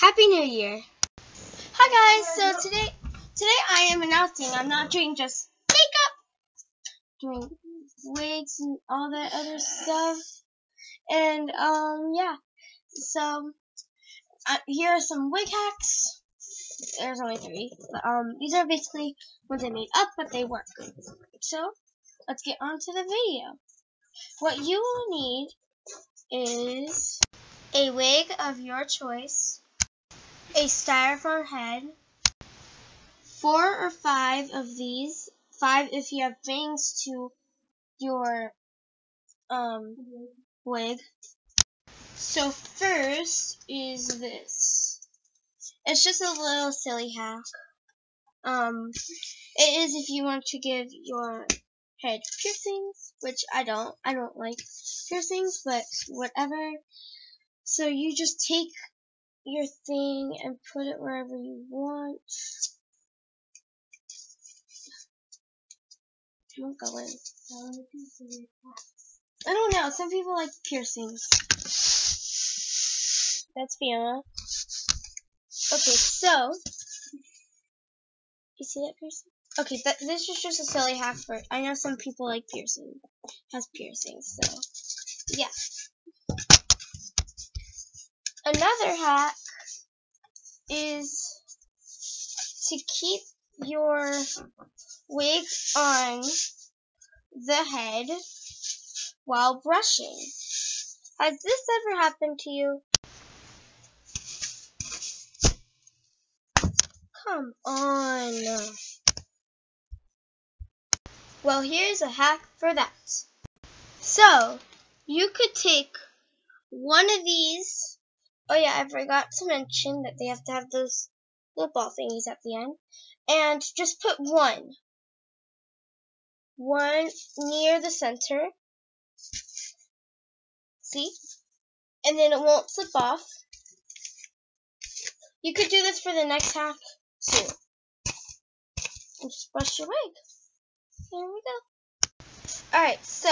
Happy New Year. Hi guys, so today today I am announcing I'm not doing just makeup, doing wigs and all that other stuff. And um yeah. So uh, here are some wig hacks. There's only three. But, um these are basically ones I made up but they work. So let's get on to the video. What you will need is a wig of your choice, a styrofoam head, four or five of these, five if you have bangs to your um, wig. So first is this. It's just a little silly hack. Um, it is if you want to give your head piercings, which I don't. I don't like piercings, but whatever. So you just take your thing and put it wherever you want. Don't go in. I don't know. Some people like piercings. That's Fiona. Okay, so you see that piercing? Okay, this is just a silly hack for. I know some people like piercing, has piercings, so yeah. Another hack is to keep your wig on the head while brushing. Has this ever happened to you? Come on. Well, here's a hack for that. So, you could take one of these Oh yeah, I forgot to mention that they have to have those little ball thingies at the end. And just put one. One near the center. See? And then it won't slip off. You could do this for the next hack too. And just brush your wig. Here we go. Alright, so.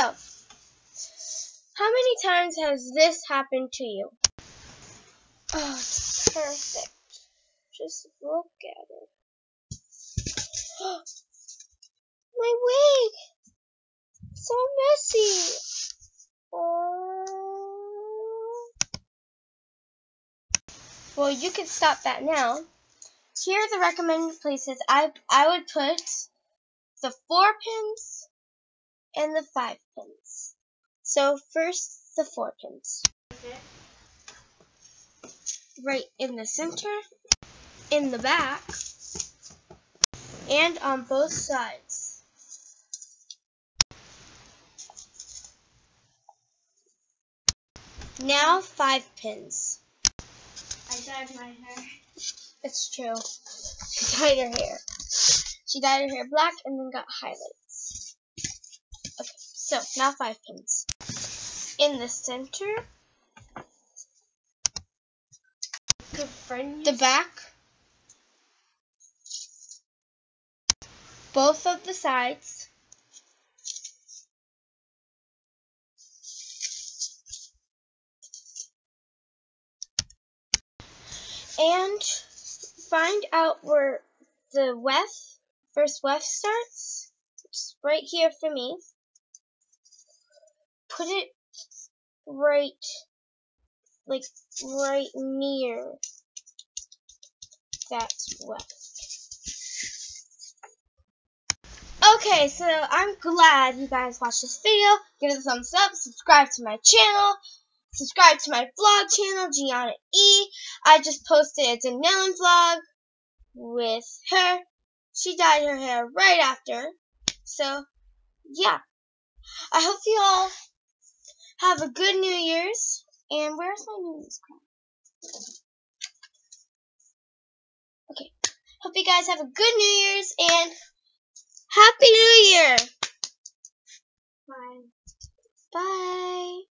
How many times has this happened to you? Oh, it's perfect. Just look at it. My wig! So messy! Oh. Well, you can stop that now. Here are the recommended places I, I would put the four pins and the five pins. So first, the four pins. Okay right in the center, in the back, and on both sides. Now five pins. I dyed my hair. It's true. She dyed her hair. She dyed her hair black and then got highlights. Okay, so now five pins. In the center, the back, both of the sides, and find out where the weft, first weft starts. It's right here for me. Put it right like right near that's what. Okay, so I'm glad you guys watched this video. Give it a thumbs up, subscribe to my channel, subscribe to my vlog channel, Gianna E. I just posted a Denellen vlog with her. She dyed her hair right after. So, yeah. I hope you all have a good New Year's. And where's my New Year's card? Okay. Hope you guys have a good New Year's and Happy New Year! Bye. Bye.